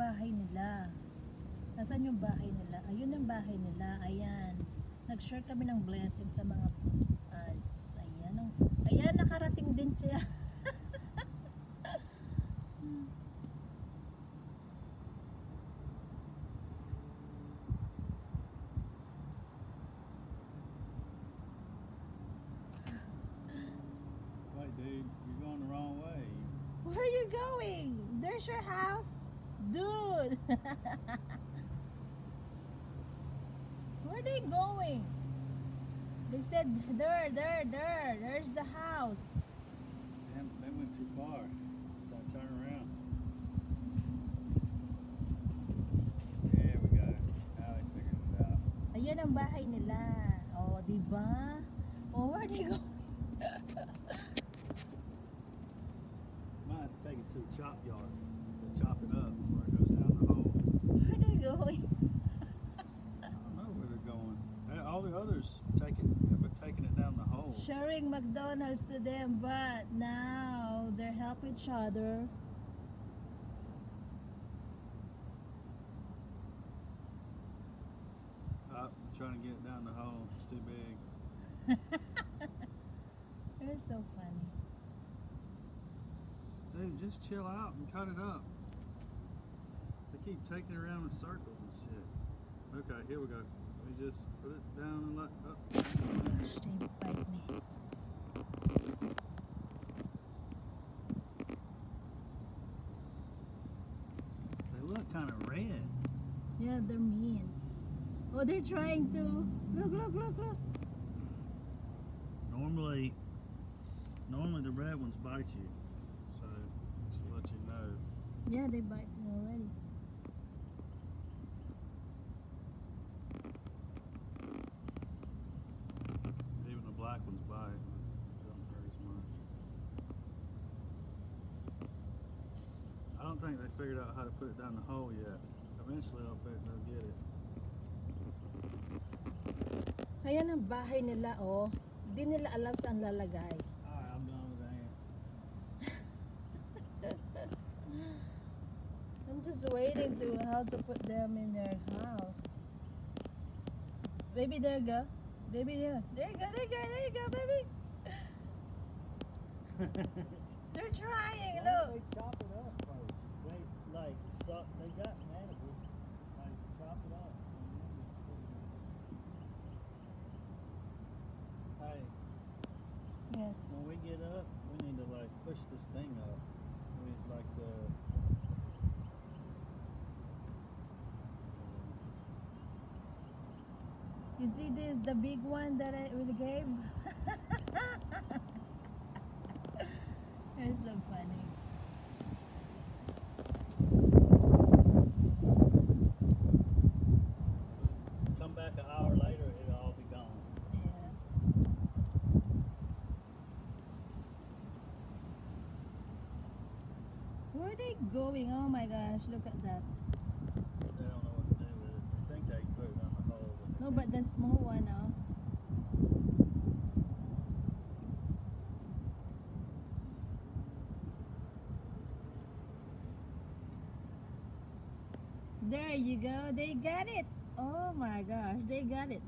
bahay nila. Nasaan yung bahay nila? Ayun ang bahay nila. Ayan. Nag-share kami ng blessing sa mga ads. Ayan. Ang, ayan, nakarating din siya. Wait, dude, you're going the wrong way. Where are you going? There's your house. Dude. Where are they going? They said there, there, there. There's the house. Damn, they went too far. Don't turn around. There we go. Now they figured it out. Ayan ang bahay nila. Oh, di ba? Oh, where are they going? Might have to take it to the chop yard. Chop it up before it goes down the hole. Where are they going? I don't know where they're going. All the others take it, have been taking it down the hole. Sharing McDonald's to them, but now they're helping each other. Uh, I'm trying to get it down the hole. It's too big. They're so funny. Dude, just chill out and cut it up. Keep taking around in circles and shit. Okay, here we go. We just put it down and let up. They. They look kind of red. Yeah, they're mean. Oh, they're trying to. Look, look, look, look. Normally, normally the red ones bite you. So, just let you know. Yeah, they bite me already. Even the black ones bite. but Don't hurt as much. I don't think they figured out how to put it down the hole yet. Eventually they'll, fig- they'll get it. Ayan ang bahay nila, oh. Hindi nila alam saan lalagay. Alright, I'm done with the ants. I'm just waiting to how to put them in their house. Baby, there you go. Baby, there. There you go, there you go, there you go, baby. They're trying, look. They chop it up first. They like suck. They got mandibles. Like chop it up. Hey, Yes. when we get up, we need to like push this thing up. We like the. You see this, the big one that I really gave? Going? Oh my gosh, look at that. They don't know what to do with it. They think they can put the hole. but No, but the small one, oh. There you go. They got it. Oh my gosh, they got it.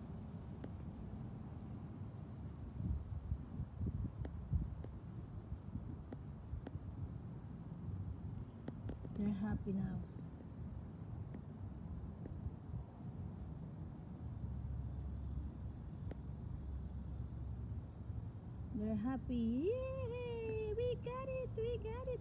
Happy now. They're happy. Yay! We got it. We got it.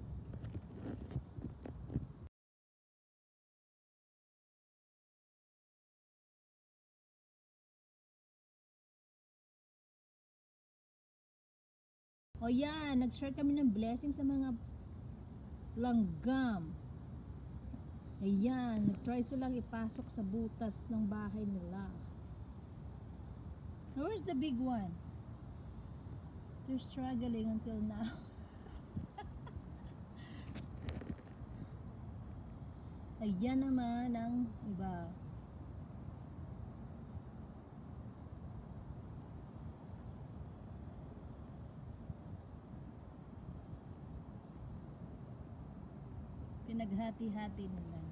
O yan, nag-share kami ng blessing sa mga langgam. Ayan, nag-try silang ipasok sa butas ng bahay nila. Where's the big one? They're struggling until now. Ayan naman ang iba. Pinaghati-hati nila.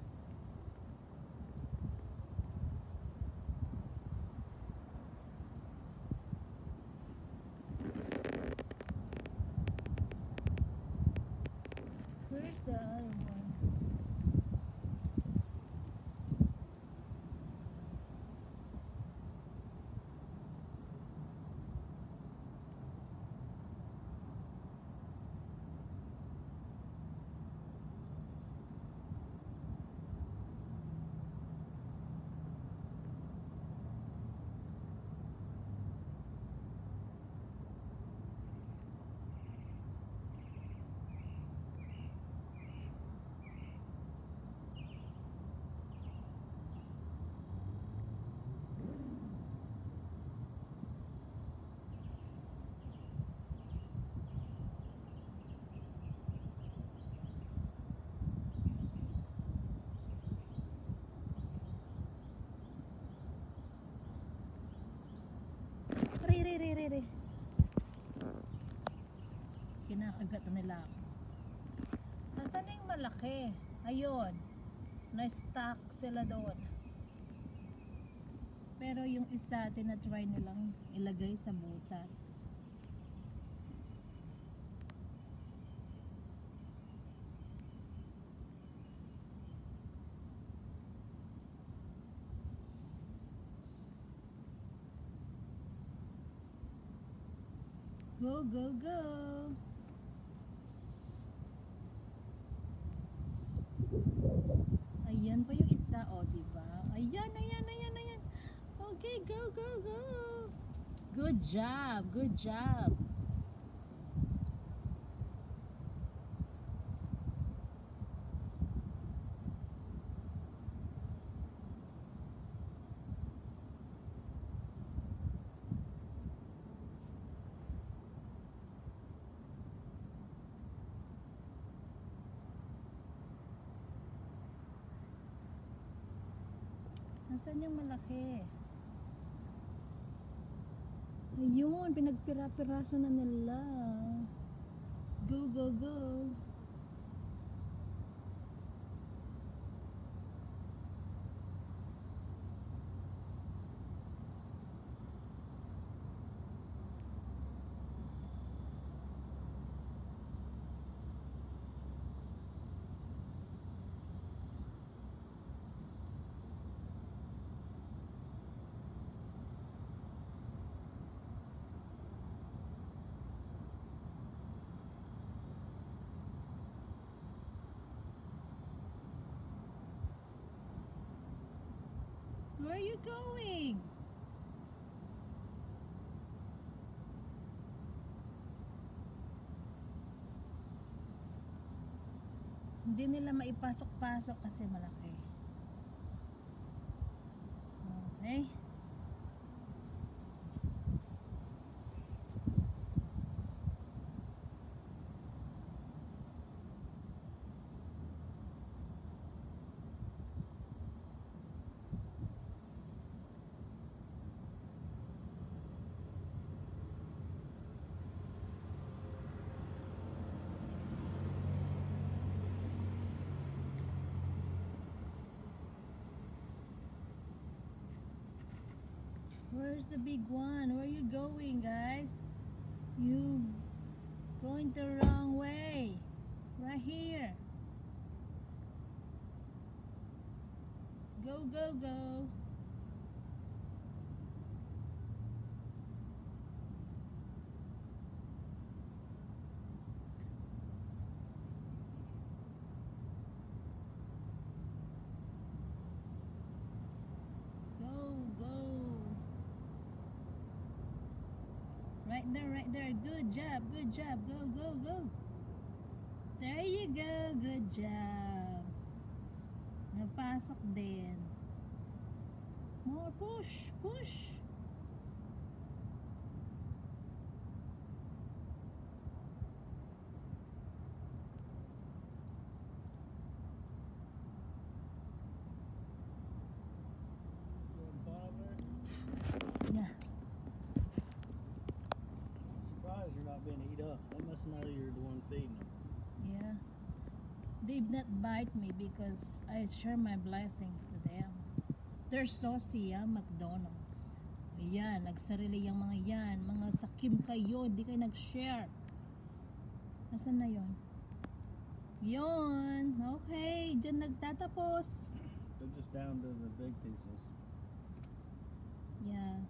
Re, re, re, re, re. Kinakagat na nila ako. Nasaan na yung malaki? Ayun. Na-stuck sila doon. Pero yung isa, tinatry nilang ilagay sa butas. Go, go, go! Ayan pa yung isa, o, oh, diba? Ayan, ayan, ayan, ayan. Okay, go, go, go. Good job, good job. Nasaan yung malaki? Ayun, pinagpira-piraso na nila. Go, go, go. Where are you going? Hindi nila maipasok-pasok kasi malaki. Okay. Where's the big one? Where are you going, guys? You going the wrong way. Right here. Go, go, go. Go, There, right there. Good job, good job. Go, go, go. There you go. Good job. Napasok din. More push, push. Yeah. Surprised you're not They must know you're the one feeding them. Yeah. They did not bite me because I share my blessings to them. They're saucy, ah, McDonald's. Ayan, nagsarili yung mga yan. Mga sakim kayo, di kayo nag-share. Nasaan na yon? Yon, okay, dyan nagtatapos. They're just down to the big pieces. Yeah.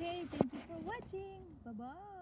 Okay, thank you for watching. Bye-bye.